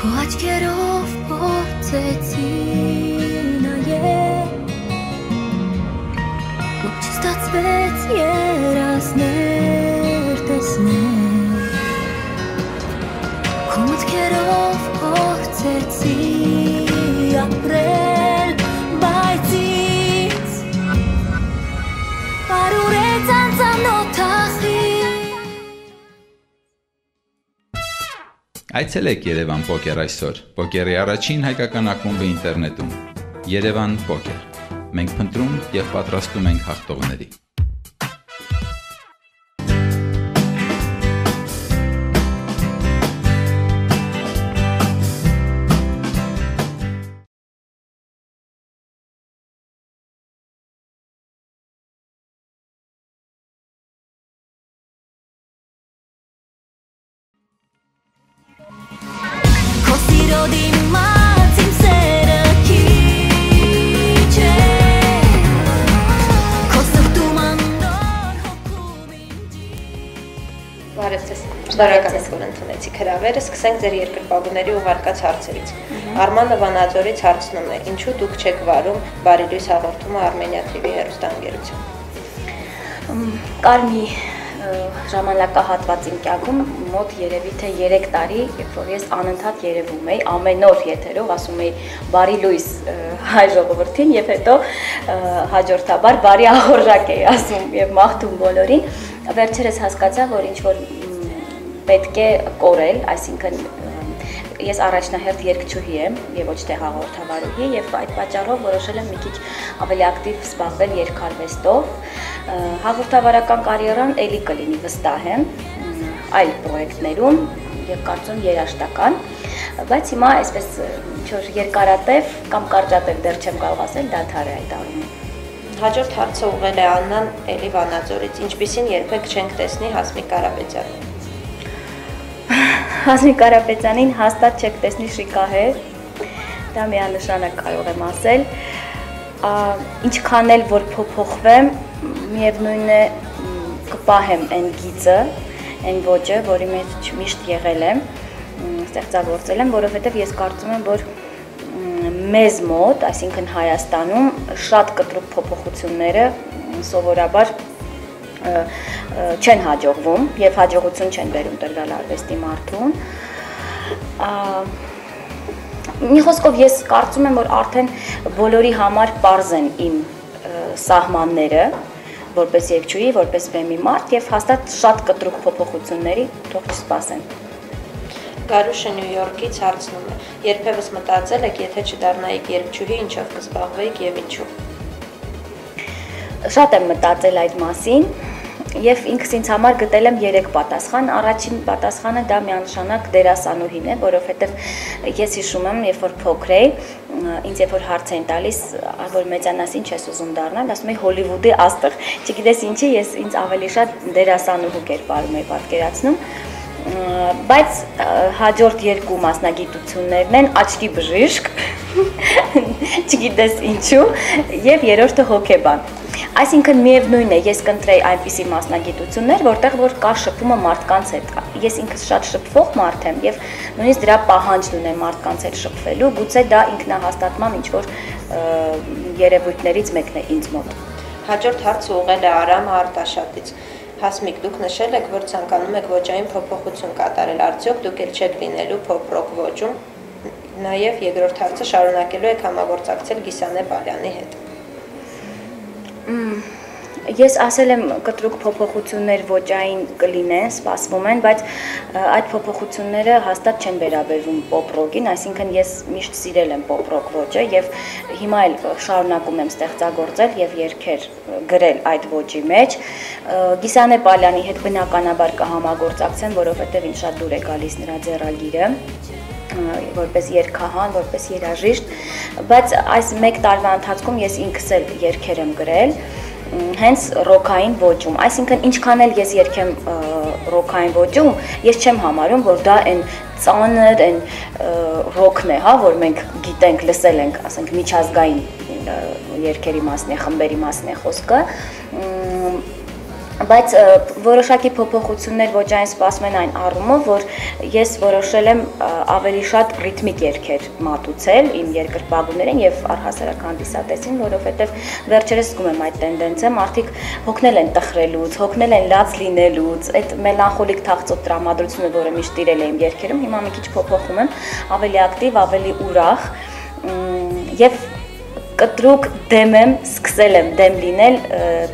Քո աչքերով փորձեցի նայել Ու չստացվեց երազներ Այցելեք Երևան Պոկեր այսօր։ Պոկերի առաջին հայկական ակումբը ինտերնետում։ Երևան Պոկեր։ Մենք փնտրում եւ պատրաստում ենք հաղթողների։ Բարև ձեզ։ Շնորհակալ եմ, որ ընդունեցիք հրավերը։ Սկսենք ձեր երկրպագուների ուղարկած հարցերից։ Արմանը Վանաձորից հարցնում է. Ինչու դուք չեք վարում Բարի լույս հաղորդումը Armenia TV հեռուստաընկերություն։ կար մի ժամանակահատված իմ կյանքում մոտ երևի թե 3 տարի, երբ որ ես անընդհատ երևում էի ամեն օր եթերով ասում էի բարի լույս հայ ժողովրդին եւ հետո հաջորդաբար բարի ահորժակ էի ասում եւ մաղթում բոլորին։ Վերջերս հասկացա, որ ինչ որ պետք է կորել, այսինքն ես առաջնահերթ երգչուհի եմ եւ ոչ թե հաղորդավարուհի եւ այդ պատճառով որոշել եմ մի քիչ ավելի ակտիվ զբաղվել երգարվեստով։ Ը, Հաղորդավարական կարիերան ելի կլինի վստահ եմ այլ պրոյեկտներում եւ կարծում երաշտական, բայց հիմա այսպես ինչ որ երկարատև կամ կարճատև դեռ չեմ կարող ասել, դադար է այդ առումով։ Հաջորդ հարցը ուղղել է Աննան Էլի Վանաձորից։ Ինչպիսին երբեք չենք տեսնի Հասմիկ Կարապետյանին։ Հասմիկ Կարապետյանին հաստատ չեք տեսնի շիկահեր։ Դա միանշանակ կարող եմ ասել։ Ինչքան էլ որ փոփոխվեմ, միևնույն է կպահեմ այն գիծը, այն ոճը, որի մեջ միշտ եղել եմ, ստեղծագործել եմ, որովհետև ես կարծում եմ, որ մեզ մոտ, այսինքն Հայաստանում շատ կտրուկ փոփոխությունները սովորաբար չեն հաջողվում եւ հաջողություն չեն բերում տրվալ արվեստի մարդուն։ Մի խոսքով ես կարծում եմ, որ արդեն բոլորի համար པարզ են իմ սահմանները, որպես երկչուհի, որպես բեմի մարդ եւ հաստատ շատ կտրուկ փոփոխությունների թող չսպասեն։ Գարուշը Նյու Յորքից հարցնում է. Երբևս մտածել եք, եթե չդառնայիք երգչուհի, ինչով կզբաղվեիք եւ ինչու։ Շատ եմ մտածել այդ մասին եւ ինքս ինձ համար գտել եմ 3 պատասխան։ Առաջին պատասխանը դա միանշանակ դերասանուհին է, որովհետեւ ես հիշում եմ, երբ որ փոքր էի, ինձ երբ որ հարց էին տալիս, որ մեծանաս ինչ ես ուզում դառնալ, ասում էի Հոլիվուդի աստղ։ Չգիտես ինչի, ես ինձ ավելի շատ դերասանուհու կերպարում էի պատկերացնում բայց հաջորդ երկու մասնագիտություններն են աչքի բժիշկ, չգիտես ինչու, եւ երրորդը հոգեբան։ Այսինքն միևնույն է, ես կընտրեի այնպիսի մասնագիտություններ, որտեղ որ կա շփումը մարդկանց հետ։ Ես ինքս շատ շփվող մարդ եմ եւ նույնիսկ դրա պահանջն ունեմ մարդկանց հետ շփվելու, գուցե դա ինքնահաստատման ինչ որ երևույթներից մեկն է ինձ մոտ։ Հաջորդ հարցը ուղղել է Արամ Արտաշատից։ Հասմիկ, դուք նշել եք, որ ցանկանում եք ոճային փոփոխություն կատարել, արդյոք դուք էլ չեք լինելու փոփ-ռոք ոճում։ Նաև երկրորդ հարցը շարունակելու եք համագործակցել Գիսանե Բալյանի հետ։ Ես ասել եմ կտրուկ փոփոխություններ ոճային կլինեն, սպասվում են, բայց այդ փոփոխությունները հաստատ չեն վերաբերվում pop-rock-ին, այսինքն ես միշտ սիրել եմ pop-rock ոճը եւ հիմա էլ շարունակում եմ ստեղծագործել եւ երգեր գրել այդ ոճի մեջ։ Գիսանե Պալյանի հետ բնականաբար կհամագործակցեմ, որովհետեւ ինձ շատ դուր է գալիս նրա ձեռագիրը որպես երկհան, որպես երաժիշտ, բայց այս 1 տարվա ընթացքում ես ինքս էլ երգեր եմ գրել հենց ռոքային ոճում։ Այսինքն ինչքան էլ ես երգեմ ռոքային ոճում, ես չեմ համարում, որ դա այն ծանր, այն ռոքն է, հա, որ մենք գիտենք, լսել ենք, ասենք միջազգային երգերի մասն է, խմբերի մասն է խոսքը։ բայց որոշակի փոփոխություններ ոչ այն սպասում են այն առումով, որ ես որոշել եմ ավելի շատ ռիթմիկ երգեր մատուցել իմ երկրպագուներին եւ առհասարակ հանդիսատեսին, որովհետեւ վերջերս զգում եմ այդ տենդենսը, մարդիկ հոգնել են տխրելուց, հոգնել են լաց լինելուց, այդ մելանխոլիկ թաղծոտ տրամադրությունը, որը միշտ տիրել է իմ երգերում, հիմա մի քիչ փոփոխում եմ, ավելի ակտիվ, ավելի ուրախ եւ կտրուկ դեմ եմ, սկսել եմ դեմ լինել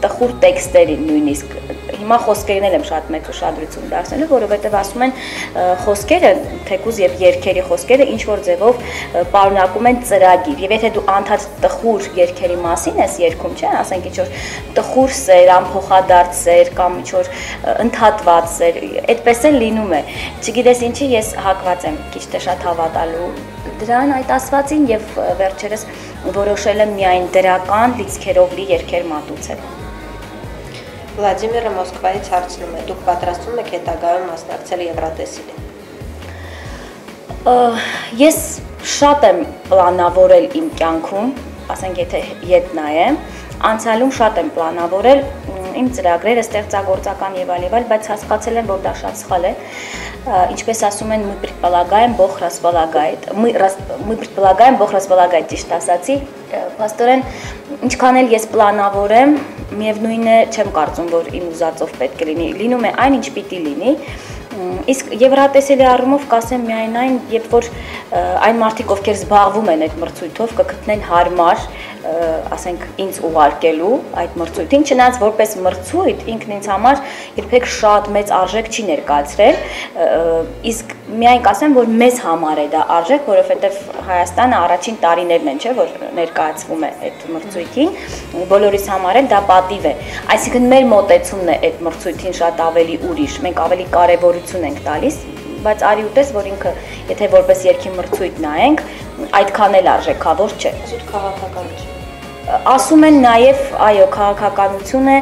տխուր տեքստերին նույնիսկ։ Հիմա խոսքերին էլ եմ շատ մեծ ուշադրություն դարձնելու, որովհետև ասում են խոսքերը, թեկուզ եւ երգերի խոսքերը ինչ որ ձևով պարունակում են ծրագիր։ Եվ եթե դու անդադ տխուր երգերի մասին ես երգում, չէ, ասենք ինչ որ տխուր սեր, անփոխադարձ սեր կամ ինչ որ ընդհատված սեր, այդպես էլ լինում է։ Չգիտես ինչի ես հակված եմ քիչ թե շատ հավատալու դրան այդ ասվածին եւ վերջերս որոշել եմ միայն դրական լիցքերով լի երգեր մատուցել։ Վլադիմիրը Մոսկվայից հարցնում է. Դուք պատրաստվում եք հետագայում մասնակցել Եվրատեսիլին։ Ես շատ եմ պլանավորել իմ կյանքում, ասենք եթե ետ նայեմ, անցյալում շատ եմ պլանավորել իմ ծրագրերը ստեղծագործական եւ այլ եւ այլ, բայց հասկացել եմ, որ դա շատ սխալ է։ Ա, Ինչպես ասում են, мы предполагаем, Бог располагает։ Мы рас- мы предполагаем, Бог располагает, ճիշտ ասացի։ Ա, Փաստորեն, ինչքան էլ ես պլանավորեմ, միևնույն է, չեմ կարծում, որ իմ ուզածով պետք է լինի։ Լինում է այն, ինչ պիտի լինի։ Մ, Իսկ Եվրատեսելի առումով կասեմ միայն այն, երբ որ ը, այն մարդիկ, ովքեր զբաղվում են այդ մրցույթով, կգտնեն հարմար, ը, ասենք, ինձ ուղարկելու այդ մրցույթին, չնայած որպես մրցույթ ինքն ինձ համար երբեք շատ մեծ արժեք չի ներկայացրել, իսկ միայն կասեմ, որ մեզ համար է դա արժեք, որովհետև Հայաստանը առաջին տարիներն են, չէ, որ ներկայացվում է այդ մրցույթին, բոլորիս համար էլ դա պատիվ է։ Այսինքն մեր մոտեցումն է այդ մրցույթին շատ ավելի ուրիշ, մենք ավելի կարևորություն ենք տալիս, բայց արի ուտես, որ ինքը, եթե որպես երկի մրցույթ նայենք, այդքան էլ արժեքավոր չէ Զուտ քաղաքականություն։ ասում են նաև այո քաղաքականություն է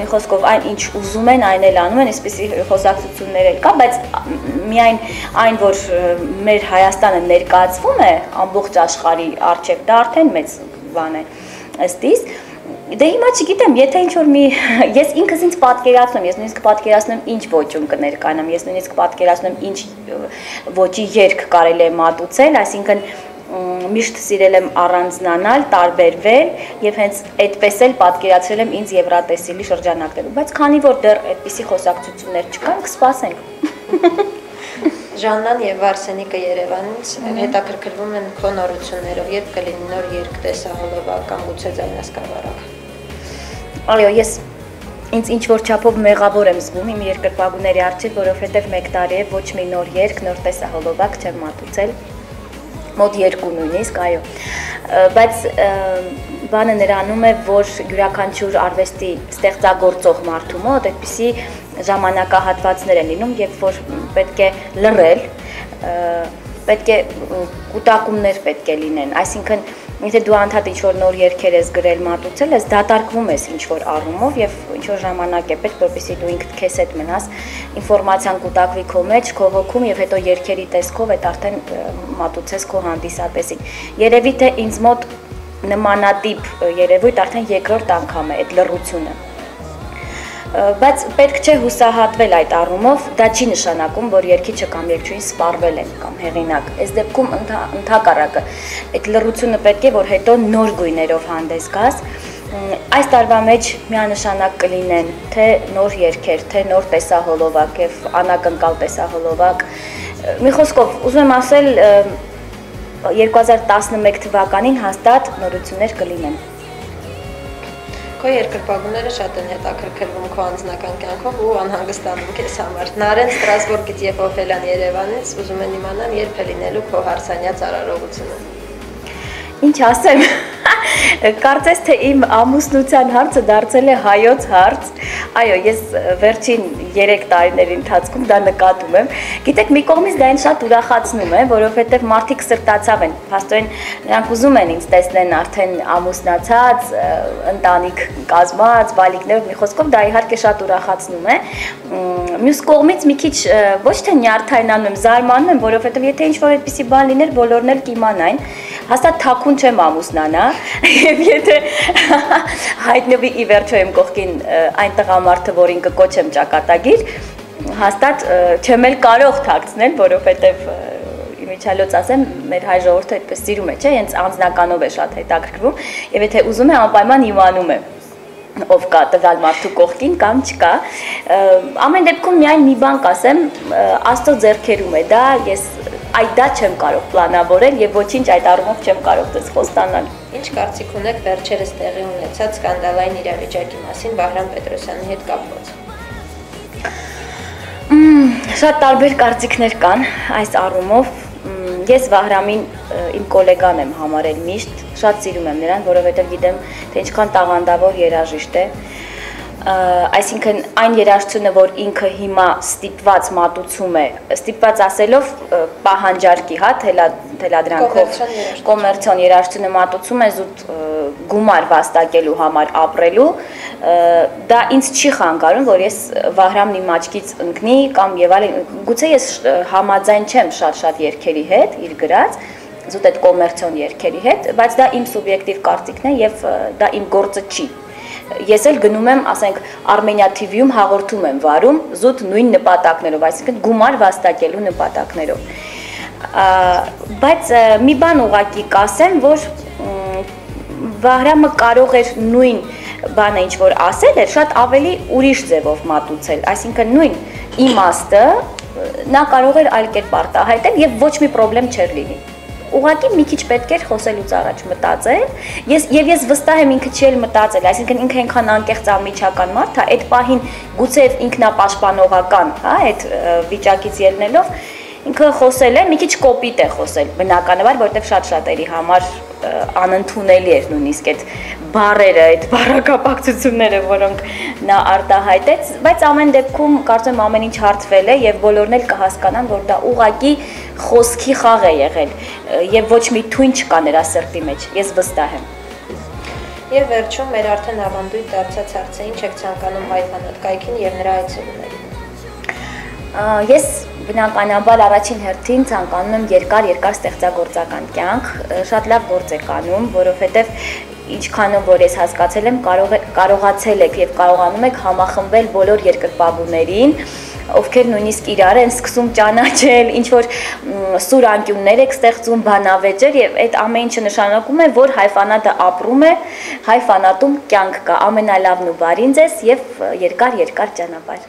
մի խոսքով այն ինչ ուզում են այն էլ անում են այսպեսի խոսակցություններ էլ կա բայց միայն այն որ մեր Հայաստանը ներկայացվում է ամբողջ աշխարհի արչև դա արդեն մեծ բան է ըստ իս Դե հիմա չգիտեմ, եթե ինչ որ մի ես ինքս ինձ պատկերացնում, ես նույնիսկ պատկերացնում ինչ ոճում կներկայանամ, ես նույնիսկ պատկերացնում ինչ ոճի երկ կարելի է մատուցել, այսինքն միշտ սիրել եմ առանձնանալ, տարբերվել եւ հենց այդպես էլ պատկերացրել եմ ինձ Եվրատեսիլի շրջանակներում, բայց քանի որ դեռ այդպիսի խոսակցություններ չկան, կսպասենք։ Ժաննան եւ Վարսենիկը Երևանից հետաքրքրվում են քո նորություններով, երբ կլինի նոր երկ տեսահոլովակ կամ գուցե ձայնասկավառակ։ Այո, ես ինձ ինչ որ չափով մեղավոր եմ զգում իմ երկրպագուների առջև, որովհետև 1 տարի է ոչ մի նոր երկ, նոր տեսահոլովակ չեմ մատուցել մոտ երկու նույնիսկ, այո։ Բայց բանը նրանում է, որ յուրաքանչյուր արվեստի ստեղծագործող մարդու մոտ այդպիսի ժամանակահատվածներ են լինում, երբ որ պետք է լռել, պետք է կուտակումներ պետք է լինեն, այսինքն եթե դու անդադ ինչ որ նոր երգեր ես գրել մատուցել ես, դատարկվում ես ինչ որ առումով եւ ինչ որ ժամանակ է պետք, որպեսզի դու ինքդ քեզ հետ մնաս, ինֆորմացիան կուտակվի քո մեջ, քո հոգում եւ հետո երգերի տեսքով այդ արդեն մատուցես քո հանդիսատեսին։ Երևի թե ինձ մոտ նմանատիպ երևույթ արդեն երկրորդ անգամ է այդ լռությունը բայց պետք չէ հուսահատվել այդ առումով, դա չի նշանակում, որ երկիչը կամ երկչույն սպառվել են կամ հեղինակ։ Այս դեպքում ընդհա- ընդհակառակը այդ լռությունը պետք է, որ հետո նոր գույներով հանդես գաս։ Այս տարվա մեջ միանշանակ կլինեն թե նոր երգեր, թե նոր տեսահոլովակ եւ անակնկալ տեսահոլովակ։ Մի խոսքով, ուզում եմ ասել, ը, 2011 թվականին հաստատ նորություններ կլինեն։ Քո երկրպագուները շատ են հետաքրքրվում քո անձնական կյանքով ու անհանգստանում քեզ համար։ Նարեն Ստրասբուրգից եւ Օֆելյան Երևանից ուզում են իմանալ երբ է լինելու քո հարսանյաց արարողությունը։ Ինչ ասեմ։ Կարծես թե իմ ամուսնության հարցը դարձել է հայոց հարց։ Այո, ես վերջին 3 տարիների ընթացքում դա նկատում եմ։ Գիտեք, մի կողմից դա ինձ շատ ուրախացնում է, որովհետև մարդիկ սրտացավ են։ Փաստորեն նրանք ուզում են ինձ տեսնեն արդեն ամուսնացած, ընտանիք կազմած, բալիկներով, մի խոսքով դա իհարկե շատ ուրախացնում է։ Մյուս կողմից մի քիչ ոչ թե նյարդայնանում եմ, զարմանում եմ, որովհետև եթե ինչ-որ այդպիսի բան լիներ, բոլորն էլ կիմանային։ Հաստատ թաքուն չեմ ամուսնանա, Եվ եթե հայտնվի ի վերջո իմ կողքին այն տղամարդը, որին կկոչեմ ճակատագիր, հաստատ չեմ էլ կարող թաքցնել, որովհետև ը, իմիջալոց ասեմ, մեր հայ ժողովուրդը այդպես սիրում է, չէ, հենց անձնականով է շատ հետաքրքրվում, եւ եթե ուզում է անպայման իմանում է ով կա տվյալ մարդու կողքին կամ չկա։ Ամեն դեպքում միայն մի բան կասեմ, Աստծո ձեռքերում է դա, ես այդ դա չեմ կարող պլանավորել եւ ոչինչ այդ առումով չեմ կարող դες խոստանալ։ Ինչ կարծիք ունեք վերջերս տեղի ունեցած սկանդալային իրավիճակի մասին Վահրամ Պետրոսյանի հետ կապված։ Շատ տարբեր կարծիքներ կան այս առումով։ Ես Վահրամին իմ գոլեգան եմ համարել միշտ, շատ սիրում եմ նրան, որովհետև գիտեմ, թե ինչքան տաղանդավոր երաժիշտ է։ Այսինքն այն երաժշտությունը, որ ինքը հիմա ստիպված մատուցում է, ստիպված ասելով պահանջարկի, հա, թելա թելադրանքով Կոմերցիոն երաժշտությունը մատուցում է զուտ գումար վաստակելու համար ապրելու, դա ինձ չի խանգարում, որ ես Վահրամն իմ աչքից ընկնի կամ եւ այլն, գուցե ես համաձայն չեմ շատ-շատ երկերի հետ իր գրած, զուտ այդ կոմերցիոն երկերի հետ, բայց դա իմ սուբյեկտիվ կարծիքն է եւ դա իմ գործը չի ես էլ գնում եմ, ասենք, Armenia TV-ում հաղորդում եմ վարում զուտ նույն նպատակներով, այսինքն գումար վաստակելու նպատակներով։ Բայց մի բան ուղակի կասեմ, որ Վահրամը կարող էր նույն բանը ինչ որ ասել էր, շատ ավելի ուրիշ ձևով մատուցել, այսինքն նույն իմաստը նա կարող էր այլ կերպ արտահայտել եւ ոչ մի խնդրեմ չէր լինի ուղղակի մի քիչ պետք էր խոսելուց առաջ մտածել։ Ես եւ ես վստահ եմ ինքը չի էլ մտածել, այսինքն ինքը այնքան անկեղծ ամիջական մարդ է, այդ պահին գուցե ինքնապաշտպանողական, հա, այդ վիճակից ելնելով ինքը խոսել է, մի քիչ կոպիտ է խոսել, բնականաբար, որովհետև շատ շատերի համար անընդունելի էր նույնիսկ այդ բարերը, այդ բարակապակցությունները, որոնք նա արտահայտեց, բայց ամեն դեպքում կարծում եմ ամեն ինչ հարթվել է եւ բոլորն էլ կհասկանան, որ դա ուղակի խոսքի խաղ է եղել եւ ոչ մի թույն չկա նրա սրտի մեջ։ Ես վստահ եմ։ Եվ վերջում մեր արդեն ավանդույթ դարձած հարցը ինչ եք ցանկանում հայտանոտ կայքին եւ նրա այցելուներին։ Ես բնականաբար առաջին հերթին ցանկանում եմ երկար-երկար ստեղծագործական կյանք, շատ լավ գործ եք անում, որովհետև ինչքանով որ ես հասկացել եմ, կարող կարողացել եք եւ կարողանում եք համախմբել բոլոր երկրպագուներին, ովքեր նույնիսկ իրար են սկսում ճանաչել, ինչ որ սուր անկյուններ եք ստեղծում, բանավեճեր եւ այդ ամեն ինչը նշանակում է, որ հայ ֆանատը ապրում է, հայ ֆանատում կյանք կա։ Ամենալավն ու բարին ձեզ եւ երկար-երկար ճանապարհ։